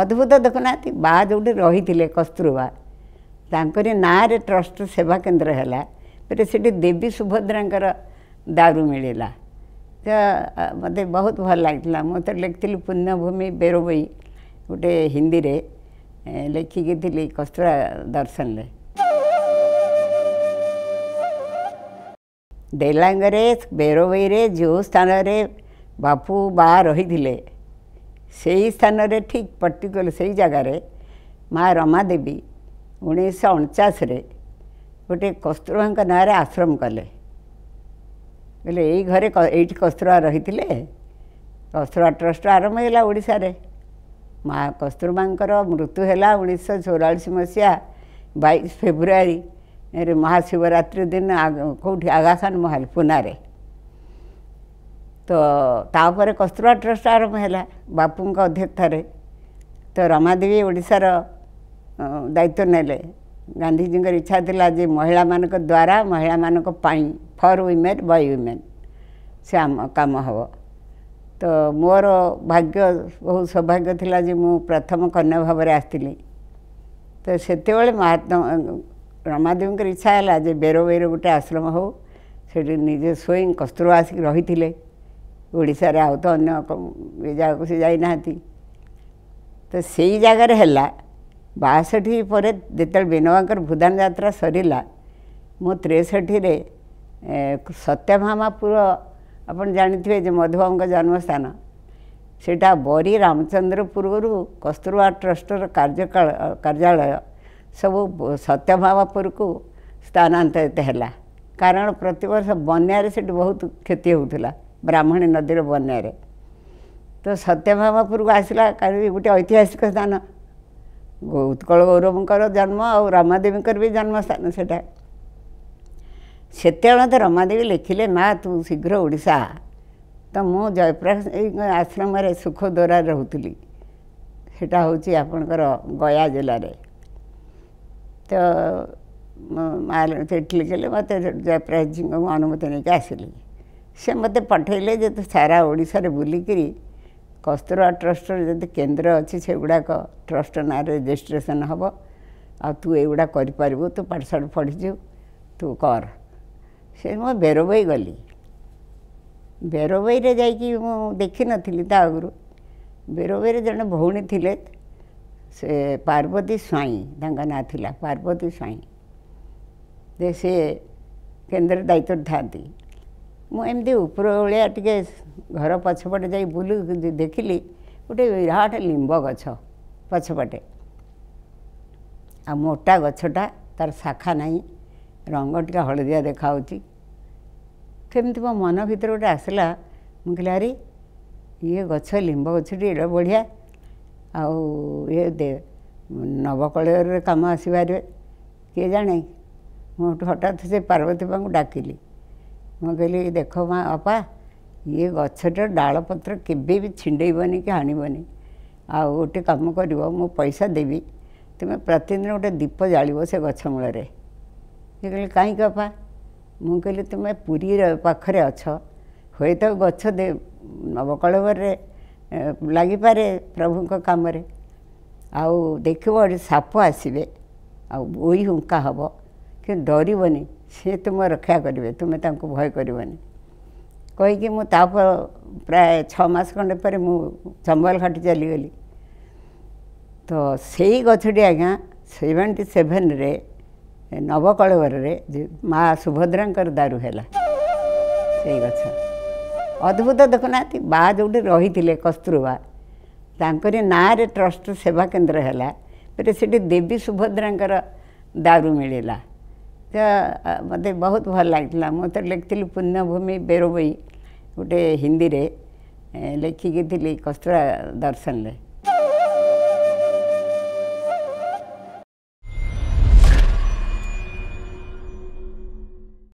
ଅଦ୍ଭୁତ ଦେଖୁନାହାନ୍ତି ବା ଯେଉଁଠି ରହିଥିଲେ କସ୍ତୁରବା ତାଙ୍କରି ନାଁରେ ଟ୍ରଷ୍ଟ ସେବା କେନ୍ଦ୍ର ହେଲା ପରେ ସେଠି ଦେବୀ ସୁଭଦ୍ରାଙ୍କର ଦାରୁ ମିଳିଲା ତ ମୋତେ ବହୁତ ଭଲ ଲାଗିଥିଲା ମୁଁ ତ ଲେଖିଥିଲି ପୁଣ୍ୟଭୂମି ବେରବୋଇ ଗୋଟେ ହିନ୍ଦୀରେ ଲେଖିକି ଥିଲି କସ୍ତୁରା ଦର୍ଶନରେ ଡେଲାଙ୍ଗରେ ବେରବୋଇରେ ଯେଉଁ ସ୍ଥାନରେ ବାପୁ ବା ରହିଥିଲେ ସେହି ସ୍ଥାନରେ ଠିକ୍ ପର୍ଟିକୁଲାର ସେଇ ଜାଗାରେ ମା ରମାଦେବୀ ଉଣେଇଶହ ଅଣଚାଶରେ ଗୋଟେ କସ୍ତୁରବାଙ୍କ ନାଁରେ ଆଶ୍ରମ କଲେ ବୋଲେ ଏଇ ଘରେ ଏଇଠି କସ୍ତୁରବା ରହିଥିଲେ କସ୍ତୁରବା ଟ୍ରଷ୍ଟ ଆରମ୍ଭ ହେଲା ଓଡ଼ିଶାରେ ମା କସ୍ତୁରବାଙ୍କର ମୃତ୍ୟୁ ହେଲା ଉଣେଇଶହ ଚଉରାଳିଶ ମସିହା ବାଇଶ ଫେବୃଆରୀରେ ମହାଶିବରାତ୍ରି ଦିନ କେଉଁଠି ଆଗାଖାନ ମହଲ ପୁନାରେ ତୋ ତାପରେ କସ୍ତୁରା ଟ୍ରଷ୍ଟ ଆରମ୍ଭ ହେଲା ବାପୁଙ୍କ ଅଧ୍ୟକ୍ଷତାରେ ତ ରମାଦେବୀ ଓଡ଼ିଶାର ଦାୟିତ୍ୱ ନେଲେ ଗାନ୍ଧିଜୀଙ୍କର ଇଚ୍ଛା ଥିଲା ଯେ ମହିଳାମାନଙ୍କ ଦ୍ୱାରା ମହିଳାମାନଙ୍କ ପାଇଁ ଫର୍ ୱିମେନ୍ ବାଇ ୱିମେନ୍ ସେ ଆମ କାମ ହେବ ତ ମୋର ଭାଗ୍ୟ ବହୁତ ସୌଭାଗ୍ୟ ଥିଲା ଯେ ମୁଁ ପ୍ରଥମ କନ୍ୟା ଭାବରେ ଆସିଥିଲି ତ ସେତେବେଳେ ମହାତ୍ମା ରମାଦେବୀଙ୍କର ଇଚ୍ଛା ହେଲା ଯେ ବେରବେର ଗୋଟେ ଆଶ୍ରମ ହେଉ ସେଠି ନିଜେ ସ୍ୱୟଂ କସ୍ତୁର ଆସିକି ରହିଥିଲେ तो अन्य जगा ना तर सी जगा बाष्ठीपे जत बेनवा भूदान जात्रा सर मेसठी रे सत्यभामापूर आपण जणिथे जे मधुबा जन्मस्थान सरी रामचंद्र पूर्व कस्तूरआ ट्रस्टर कार्य कार्यालय सगळ सत्यभामपूर कुठून स्थानांतरितला कारण प्रतिबं बहुत क्षती होऊ ला ब्राह्मण नदीर बनारे तो सत्यभाबापूर आसला कारण गोटे ऐतिहासिक स्थान उत्कळ गौरवं जन्म आऊ रमाव जन्मस्थान रमादेवी लेखिले ना तू शीघ्र ओडीशा तर मू जयप्रास आश्रम सुख दोर रुली सोची आपणकरया जिल्ह्यात लिखेले मत जयप्रजी अनुमती नाहीके आसले ସେ ମୋତେ ପଠାଇଲେ ଯେହେତୁ ସାରା ଓଡ଼ିଶାରେ ବୁଲିକିରି କସ୍ତୁରା ଟ୍ରଷ୍ଟର ଯଦି କେନ୍ଦ୍ର ଅଛି ସେଗୁଡ଼ାକ ଟ୍ରଷ୍ଟ ନାଁରେ ରେଜିଷ୍ଟ୍ରେସନ୍ ହେବ ଆଉ ତୁ ଏଇଗୁଡ଼ା କରିପାରିବୁ ତୁ ପାଠଶାଠ ପଢ଼ିଛୁ ତୁ କର ସେ ମୁଁ ବେରବାଇ ଗଲି ବେରବାଇରେ ଯାଇକି ମୁଁ ଦେଖିନଥିଲି ତା ଆଗରୁ ବେରବାଇରେ ଜଣେ ଭଉଣୀ ଥିଲେ ସେ ପାର୍ବତୀ ସ୍ୱାଇଁ ତାଙ୍କ ନାଁ ଥିଲା ପାର୍ବତୀ ସ୍ୱାଇଁ ଯେ ସେ କେନ୍ଦ୍ର ଦାୟିତ୍ୱରେ ଥାଆନ୍ତି ମୁଁ ଏମିତି ଉପର ଭଳିଆ ଟିକେ ଘର ପଛପଟେ ଯାଇ ବୁଲି ଦେଖିଲି ଗୋଟେ ବିରାଟ ଲିମ୍ବ ଗଛ ପଛପଟେ ଆଉ ମୋଟା ଗଛଟା ତାର ଶାଖା ନାହିଁ ରଙ୍ଗ ଟିକେ ହଳଦିଆ ଦେଖାହେଉଛି ସେମିତି ମୋ ମନ ଭିତରେ ଗୋଟେ ଆସିଲା ମୁଁ କହିଲି ଆରେ ଇଏ ଗଛ ଲିମ୍ବ ଗଛଟି ଏଡ଼େ ବଢ଼ିଆ ଆଉ ଇଏ ନବକଳେବରରେ କାମ ଆସିପାରିବେ କିଏ ଜାଣେ ମୁଁ ହଠାତ୍ ସେ ପାର୍ବତୀ ବାଙ୍କୁ ଡାକିଲି ମୁଁ କହିଲି ଦେଖ ମା ବାପା ଇଏ ଗଛଟା ଡାଳପତ୍ର କେବେ ବି ଛିଣ୍ଡେଇବନି କି ଆଣିବନି ଆଉ ଗୋଟେ କାମ କରିବ ମୁଁ ପଇସା ଦେବି ତୁମେ ପ୍ରତିଦିନ ଗୋଟେ ଦୀପ ଜାଳିବ ସେ ଗଛ ମୂଳରେ ସେ କହିଲେ କାହିଁକି ବାପା ମୁଁ କହିଲି ତୁମେ ପୁରୀର ପାଖରେ ଅଛ ହୁଏତ ଗଛ ଦେ ନବକଳବରେ ଲାଗିପାରେ ପ୍ରଭୁଙ୍କ କାମରେ ଆଉ ଦେଖିବ ସାପ ଆସିବେ ଆଉ ବୋଇ ହୁଙ୍କା ହେବ କିନ୍ତୁ ଡରିବନି ସେ ତୁମ ରକ୍ଷା କରିବେ ତୁମେ ତାଙ୍କୁ ଭୟ କରିବନି କହିକି ମୁଁ ତା ପ୍ରାୟ ଛଅ ମାସ ଖଣ୍ଡେ ପରେ ମୁଁ ଚମ୍ବଲ ଘାଟି ଚାଲିଗଲି ତ ସେଇ ଗଛଟି ଆଜ୍ଞା ସେଭେଣ୍ଟି ସେଭେନ୍ରେ ନବକଳେବରରେ ମା ସୁଭଦ୍ରାଙ୍କର ଦାରୁ ହେଲା ସେଇ ଗଛ ଅଦ୍ଭୁତ ଦେଖୁନାହାନ୍ତି ବା ଯେଉଁଠି ରହିଥିଲେ କସ୍ତୁରବା ତାଙ୍କରି ନାଁରେ ଟ୍ରଷ୍ଟ ସେବା କେନ୍ଦ୍ର ହେଲା ପରେ ସେଠି ଦେବୀ ସୁଭଦ୍ରାଙ୍କର ଦାରୁ ମିଳିଲା ମୋତେ ବହୁତ ଭଲ ଲାଗିଥିଲା ମୁଁ ତ ଲେଖିଥିଲି ପୂର୍ଣ୍ଣଭୂମି ବେରବୋଇ ଗୋଟେ ହିନ୍ଦୀରେ ଲେଖିକି ଥିଲି କସ୍ତୁରା ଦର୍ଶନରେ